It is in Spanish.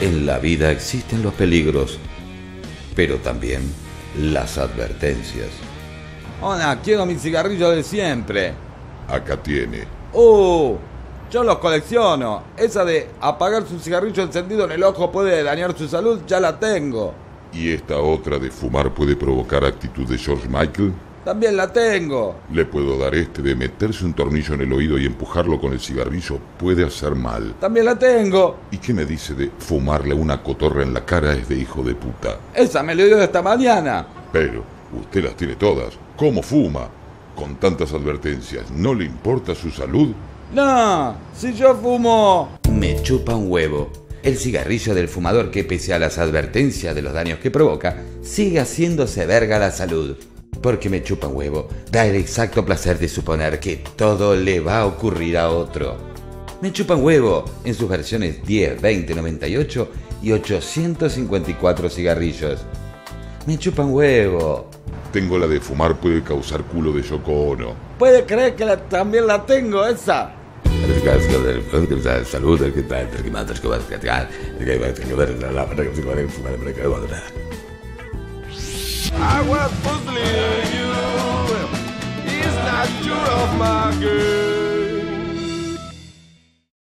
En la vida existen los peligros, pero también las advertencias. Hola, quiero mi cigarrillo de siempre. Acá tiene. ¡Uh! Yo los colecciono. Esa de apagar su cigarrillo encendido en el ojo puede dañar su salud, ya la tengo. ¿Y esta otra de fumar puede provocar actitud de George Michael? También la tengo. Le puedo dar este de meterse un tornillo en el oído y empujarlo con el cigarrillo. Puede hacer mal. También la tengo. ¿Y qué me dice de fumarle una cotorra en la cara es de hijo de puta? Esa me lo dio esta mañana. Pero, usted las tiene todas. ¿Cómo fuma? Con tantas advertencias, ¿no le importa su salud? No, si yo fumo... Me chupa un huevo. El cigarrillo del fumador que pese a las advertencias de los daños que provoca, sigue haciéndose verga la salud. Porque me chupa huevo, da el exacto placer de suponer que todo le va a ocurrir a otro. Me chupa huevo en sus versiones 10, 20, 98 y 854 cigarrillos. Me chupa un huevo. Tengo la de fumar puede causar culo de Yoko Ono. ¿Puede creer que la- también la tengo esa? Salud, I was puzzling you. It's not true of my girl.